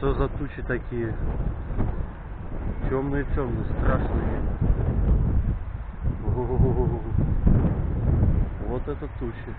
что за тучи такие? Темные-темные, страшные. О -о -о Вот это тучи.